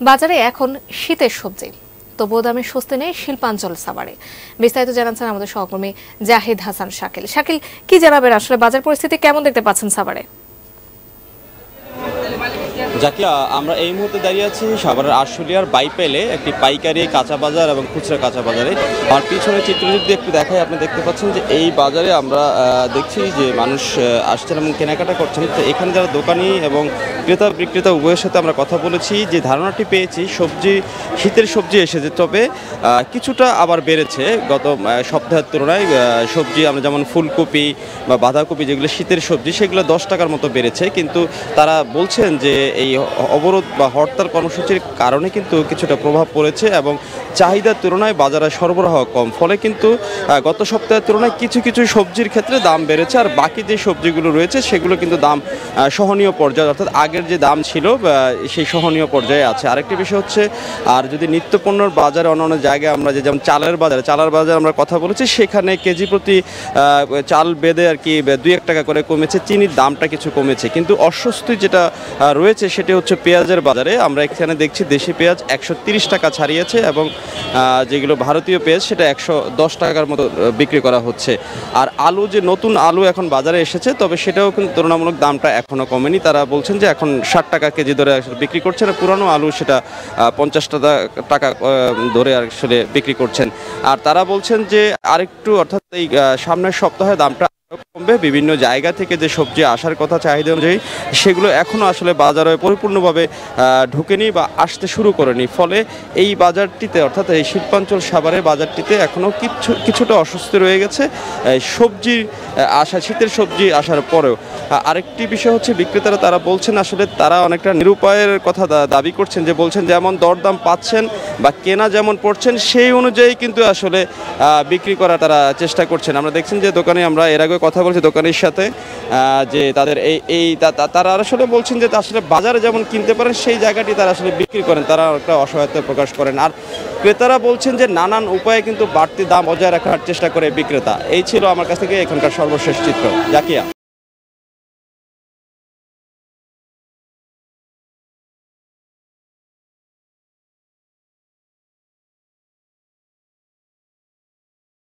বাজারে এখন শীতের সবজি। তবুও দামে স্বস্তি নেই শিল্পাঞ্চল সাভারে। বিস্তারিত জানাচ্ছেন আমাদের সহকর্মী জাহিদ হাসান শাকিল। শাকিল, কি জানাবেন আসলে বাজার পরিস্থিতি কেমন দেখতে পাচ্ছেন সাভারে? জাকিয়া, আমরা এই মুহূর্তে দাঁড়িয়ে আছি সাভারের আশুলিয়ার বাইপেলে একটি পাইকারি কাঁচা বাজার এবং খুচরা কাঁচা বাজারে। আর পিছনে চিত্র যদি একটু দেখাই, আপনি দেখতে পাচ্ছেন যে এই বাজারে আমরা দেখছি যে মানুষ আসছেন এবং কেনাকাটা করছেন। তো এখানে যারা দোকানি এবং ক্রেতা বিক্রেতা উভয়ের সাথে আমরা কথা বলেছি, যে ধারণাটি পেয়েছি, সবজি, শীতের সবজি এসেছে। তবে কিছুটা আবার বেড়েছে গত সপ্তাহের তুলনায়। সবজি, আমরা যেমন ফুলকপি বা বাঁধাকপি, যেগুলো শীতের সবজি, সেগুলো দশ টাকার মতো বেড়েছে। কিন্তু তারা বলছেন যে এই অবরোধ বা হরতাল কর্মসূচির কারণে কিন্তু কিছুটা প্রভাব পড়েছে এবং চাহিদার তুলনায় বাজারে সরবরাহ কম। ফলে কিন্তু গত সপ্তাহের তুলনায় কিছু কিছু সবজির ক্ষেত্রে দাম বেড়েছে আর বাকি যে সবজিগুলো রয়েছে সেগুলো কিন্তু দাম সহনীয় পর্যায়ে, অর্থাৎ আগের যে দাম ছিল সেই সহনীয় পর্যায়ে আছে। আরেকটি বিষয় হচ্ছে, আর যদি নিত্যপণ্যর বাজারে অন্য অন্য জায়গায় আমরা যে যেমন চালের বাজারে চালের বাজারে আমরা কথা বলেছি, সেখানে কেজি প্রতি চাল বেঁধে আর কি, দুই এক টাকা করে কমেছে, চিনির দামটা কিছু কমেছে। কিন্তু অস্বস্তি যেটা রয়েছে সেটি হচ্ছে পেঁয়াজের বাজারে। আমরা এখানে দেখছি দেশি পেঁয়াজ একশো টাকা ছাড়িয়েছে এবং যেগুলো ভারতীয় পেঁয়াজ সেটা একশো দশ টাকার মতো বিক্রি করা হচ্ছে। আর আলু, যে নতুন আলু এখন বাজারে এসেছে, তবে সেটাও কিন্তু তুলনামূলক দামটা এখনও কমেনি। তারা বলছেন যে এখন ষাট টাকা কেজি ধরে আসলে বিক্রি করছেন আর পুরানো আলু সেটা পঞ্চাশ টাকা টাকা ধরে আসলে বিক্রি করছেন। আর তারা বলছেন যে আরেকটু, অর্থাৎ এই সামনের সপ্তাহে দামটা কমবে বিভিন্ন জায়গা থেকে যে সবজি আসার কথা চাহিদা অনুযায়ী, সেগুলো এখনও আসলে বাজারে পরিপূর্ণভাবে ঢুকেনি বা আসতে শুরু করেনি। ফলে এই বাজারটিতে, অর্থাৎ এই শিল্পাঞ্চল সাভারের বাজারটিতে এখনও কিছু, কিছুটা অস্বস্তি রয়ে গেছে। এই সবজির আসা, শীতের সবজি আসার পরেও। আরেকটি বিষয় হচ্ছে, বিক্রেতারা তারা বলছেন আসলে তারা অনেকটা নিরুপায়ের কথা দাবি করছেন যে, বলছেন যেমন দরদাম পাচ্ছেন বা কেনা যেমন পড়ছেন, সেই অনুযায়ী কিন্তু আসলে বিক্রি করার তারা চেষ্টা করছেন। আমরা দেখছেন যে দোকানে আমরা এর আগে কথা বলছি দোকানের সাথে যে তাদের এই এই তারা আসলে বলছেন যে আসলে বাজারে যেমন কিনতে পারেন, সেই জায়গাটি তারা আসলে বিক্রি করেন, তারা একটা অসহায়তা প্রকাশ করেন। আর ক্রেতারা বলছেন যে নানান উপায়ে কিন্তু বাড়তি দাম বজায় রাখার চেষ্টা করে বিক্রেতা। এই ছিল আমার কাছ থেকে এখানকার সর্বশেষ চিত্র। জাকিয়া।